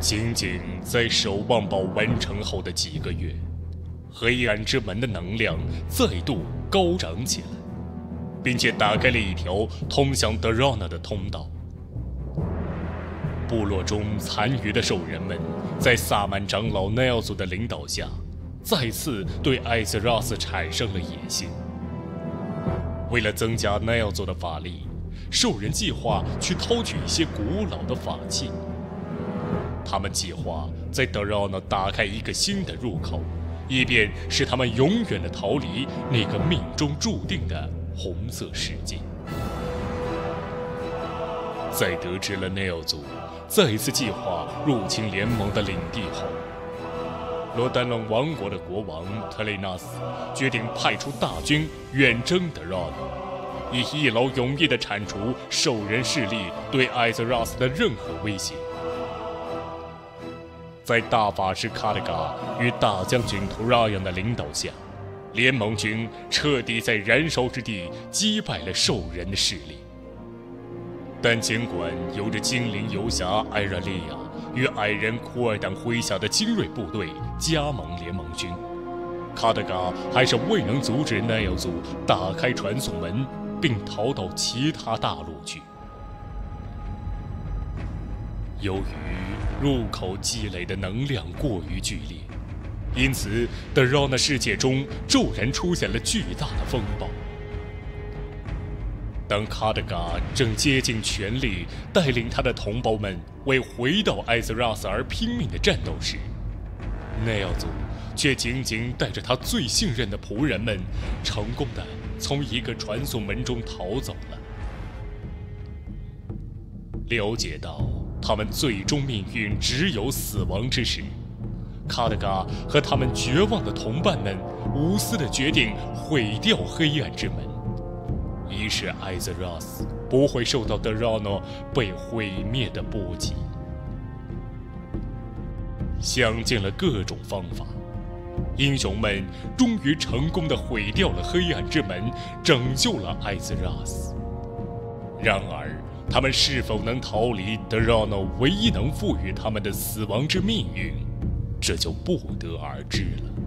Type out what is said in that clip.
仅仅在守望堡完成后的几个月，黑暗之门的能量再度高涨起来，并且打开了一条通向德拉纳的通道。部落中残余的兽人们，在萨满长老奈奥祖的领导下，再次对艾泽拉斯产生了野心。为了增加奈奥祖的法力，兽人计划去偷取一些古老的法器。他们计划在德拉纳打开一个新的入口，以便使他们永远的逃离那个命中注定的红色世界。在得知了奈奥祖。再次计划入侵联盟的领地后，罗丹龙王国的国王特雷纳斯决定派出大军远征德拉诺，以一劳永逸地铲除兽人势力对艾泽拉斯的任何威胁。在大法师卡德嘎与大将军图拉扬的领导下，联盟军彻底在燃烧之地击败了兽人的势力。但尽管有着精灵游侠艾拉利亚与矮人库尔等麾下的精锐部队加盟联盟军，卡德嘎还是未能阻止奈奥族打开传送门，并逃到其他大陆去。由于入口积累的能量过于剧烈，因此德饶纳世界中骤然出现了巨大的风暴。当卡德嘎正竭尽全力带领他的同胞们为回到艾泽拉斯而拼命的战斗时，奈奥祖却仅仅带着他最信任的仆人们，成功的从一个传送门中逃走了。了解到他们最终命运只有死亡之时，卡德嘎和他们绝望的同伴们无私的决定毁掉黑暗之门。以使艾泽拉斯不会受到德拉诺被毁灭的波及。想尽了各种方法，英雄们终于成功的毁掉了黑暗之门，拯救了艾泽拉斯。然而，他们是否能逃离德拉诺唯一能赋予他们的死亡之命运，这就不得而知了。